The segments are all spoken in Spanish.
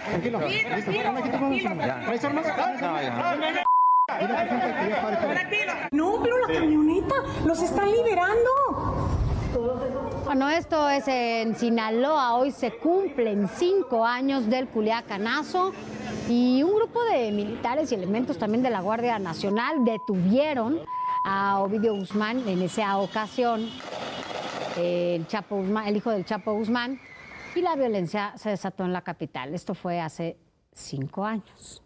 tranquilo. ¿Traes armas? No, pero la camioneta los están liberando. Bueno, esto es en Sinaloa. Hoy se cumplen cinco años del Culiacanazo y un grupo de militares y elementos también de la Guardia Nacional detuvieron a Ovidio Guzmán en esa ocasión, el, Chapo Guzmán, el hijo del Chapo Guzmán, y la violencia se desató en la capital. Esto fue hace cinco años.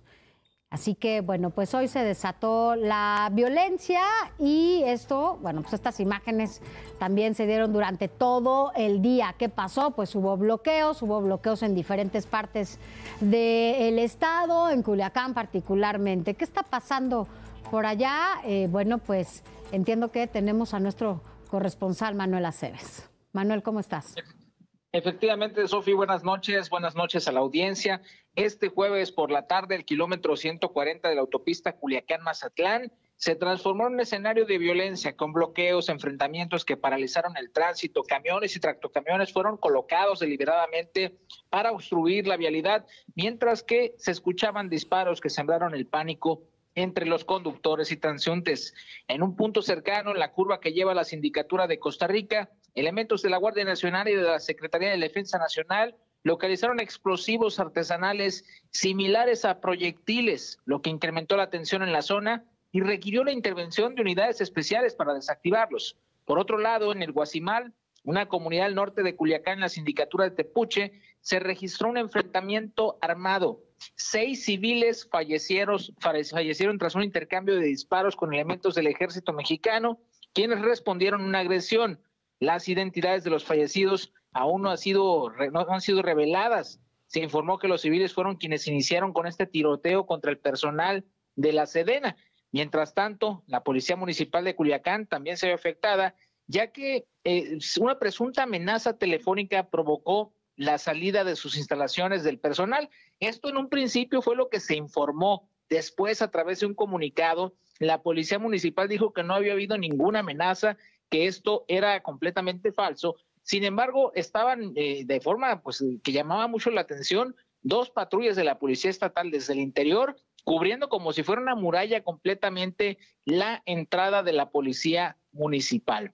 Así que, bueno, pues hoy se desató la violencia y esto, bueno, pues estas imágenes también se dieron durante todo el día. ¿Qué pasó? Pues hubo bloqueos, hubo bloqueos en diferentes partes del estado, en Culiacán particularmente. ¿Qué está pasando por allá? Eh, bueno, pues entiendo que tenemos a nuestro corresponsal Manuel Aceves. Manuel, ¿cómo estás? Efectivamente, Sofi, buenas noches, buenas noches a la audiencia. Este jueves por la tarde, el kilómetro 140 de la autopista Culiacán-Mazatlán se transformó en un escenario de violencia con bloqueos, enfrentamientos que paralizaron el tránsito. Camiones y tractocamiones fueron colocados deliberadamente para obstruir la vialidad, mientras que se escuchaban disparos que sembraron el pánico entre los conductores y transeúntes. En un punto cercano, en la curva que lleva la sindicatura de Costa Rica, elementos de la Guardia Nacional y de la Secretaría de Defensa Nacional localizaron explosivos artesanales similares a proyectiles, lo que incrementó la tensión en la zona y requirió la intervención de unidades especiales para desactivarlos. Por otro lado, en el Guasimal, una comunidad al norte de Culiacán, en la sindicatura de Tepuche, se registró un enfrentamiento armado. Seis civiles fallecieron, fallecieron tras un intercambio de disparos con elementos del ejército mexicano, quienes respondieron una agresión. Las identidades de los fallecidos aún no han sido, no han sido reveladas. Se informó que los civiles fueron quienes iniciaron con este tiroteo contra el personal de la Sedena. Mientras tanto, la Policía Municipal de Culiacán también se ve afectada, ya que eh, una presunta amenaza telefónica provocó la salida de sus instalaciones del personal. Esto en un principio fue lo que se informó. Después, a través de un comunicado, la Policía Municipal dijo que no había habido ninguna amenaza que esto era completamente falso. Sin embargo, estaban eh, de forma pues, que llamaba mucho la atención dos patrullas de la Policía Estatal desde el interior, cubriendo como si fuera una muralla completamente la entrada de la Policía Municipal.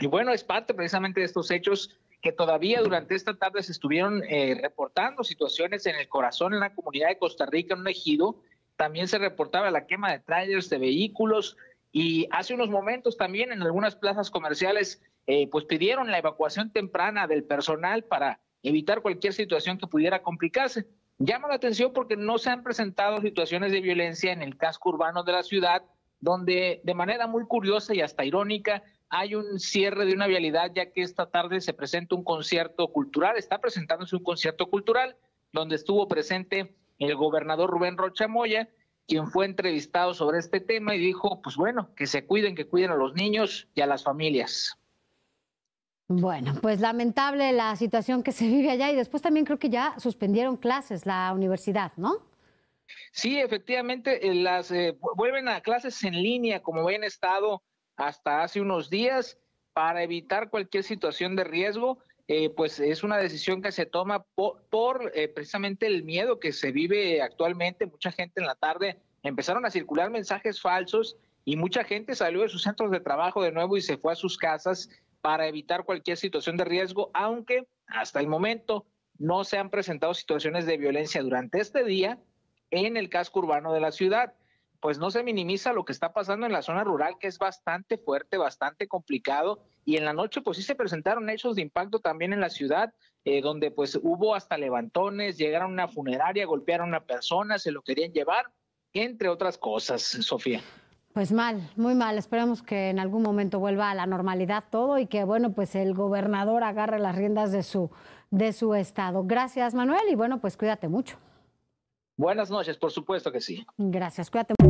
Y bueno, es parte precisamente de estos hechos que todavía durante esta tarde se estuvieron eh, reportando situaciones en el corazón, en la comunidad de Costa Rica, en un ejido. También se reportaba la quema de trailers, de vehículos, y hace unos momentos también en algunas plazas comerciales, eh, pues pidieron la evacuación temprana del personal para evitar cualquier situación que pudiera complicarse. Llama la atención porque no se han presentado situaciones de violencia en el casco urbano de la ciudad, donde de manera muy curiosa y hasta irónica hay un cierre de una vialidad, ya que esta tarde se presenta un concierto cultural, está presentándose un concierto cultural, donde estuvo presente el gobernador Rubén Rocha Moya, quien fue entrevistado sobre este tema y dijo, pues bueno, que se cuiden, que cuiden a los niños y a las familias. Bueno, pues lamentable la situación que se vive allá y después también creo que ya suspendieron clases la universidad, ¿no? Sí, efectivamente, eh, las eh, vuelven a clases en línea como habían estado hasta hace unos días para evitar cualquier situación de riesgo. Eh, pues es una decisión que se toma por, eh, precisamente el miedo que se vive actualmente. Mucha gente en la tarde empezaron a circular mensajes falsos y mucha gente salió de sus centros de trabajo de nuevo y se fue a sus casas para evitar cualquier situación de riesgo, aunque hasta el momento no se han presentado situaciones de violencia durante este día en el casco urbano de la ciudad pues no se minimiza lo que está pasando en la zona rural, que es bastante fuerte, bastante complicado. Y en la noche, pues sí se presentaron hechos de impacto también en la ciudad, eh, donde pues hubo hasta levantones, llegaron a una funeraria, golpearon a una persona, se lo querían llevar, entre otras cosas, Sofía. Pues mal, muy mal. Esperemos que en algún momento vuelva a la normalidad todo y que, bueno, pues el gobernador agarre las riendas de su, de su estado. Gracias, Manuel, y bueno, pues cuídate mucho. Buenas noches, por supuesto que sí. Gracias, cuídate mucho.